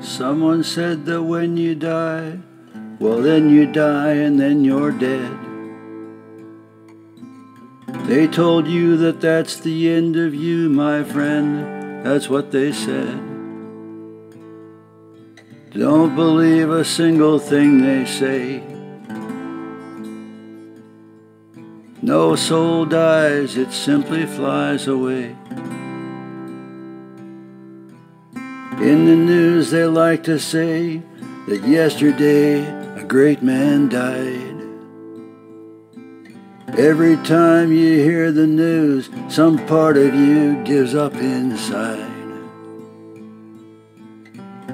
Someone said that when you die, well, then you die and then you're dead. They told you that that's the end of you, my friend. That's what they said. Don't believe a single thing they say. No soul dies, it simply flies away. In the news, they like to say that yesterday a great man died. Every time you hear the news, some part of you gives up inside.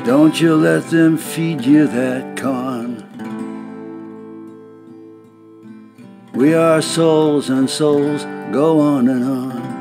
Don't you let them feed you that con. We are souls, and souls go on and on.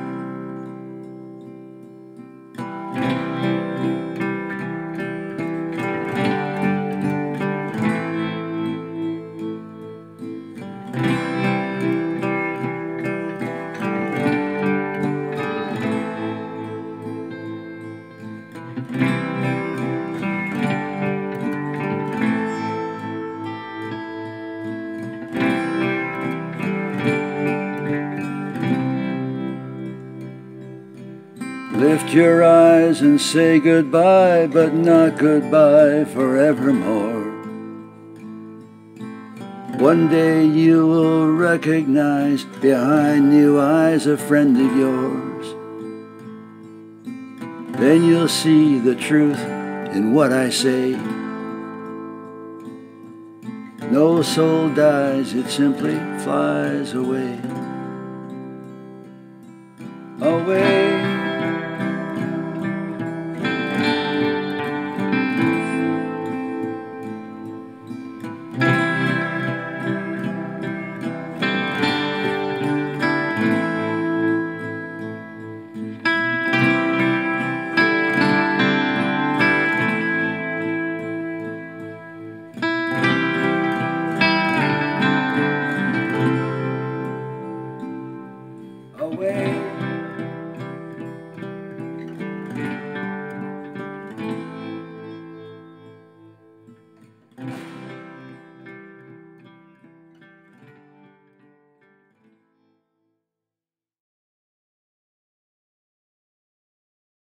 Lift your eyes and say goodbye, but not goodbye forevermore. One day you will recognize behind new eyes a friend of yours. Then you'll see the truth in what I say. No soul dies, it simply flies away. Away. away.